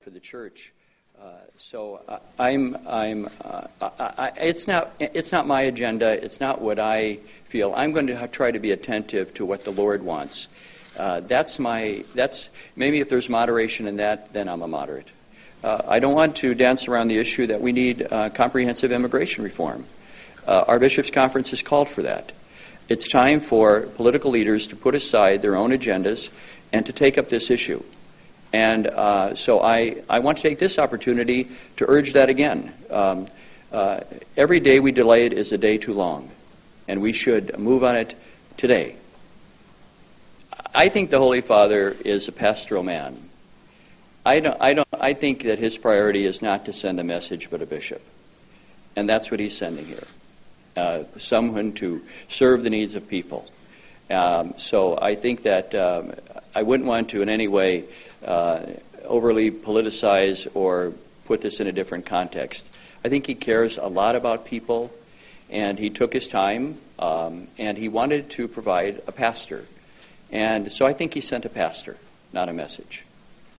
for the church. Uh, so uh, I'm, I'm, uh, I, it's not, it's not my agenda. It's not what I feel. I'm going to try to be attentive to what the Lord wants. Uh, that's my, that's maybe if there's moderation in that, then I'm a moderate. Uh, I don't want to dance around the issue that we need uh, comprehensive immigration reform. our bishops' conference has called for that. It's time for political leaders to put aside their own agendas and to take up this issue. And uh, so I, I want to take this opportunity to urge that again. Um, uh, every day we delay it is a day too long, and we should move on it today. I think the Holy Father is a pastoral man. I, don't, I, don't, I think that his priority is not to send a message, but a bishop. And that's what he's sending here uh, someone to serve the needs of people. Um, so I think that um, I wouldn't want to in any way uh, overly politicize or put this in a different context. I think he cares a lot about people, and he took his time, um, and he wanted to provide a pastor. And so I think he sent a pastor, not a message.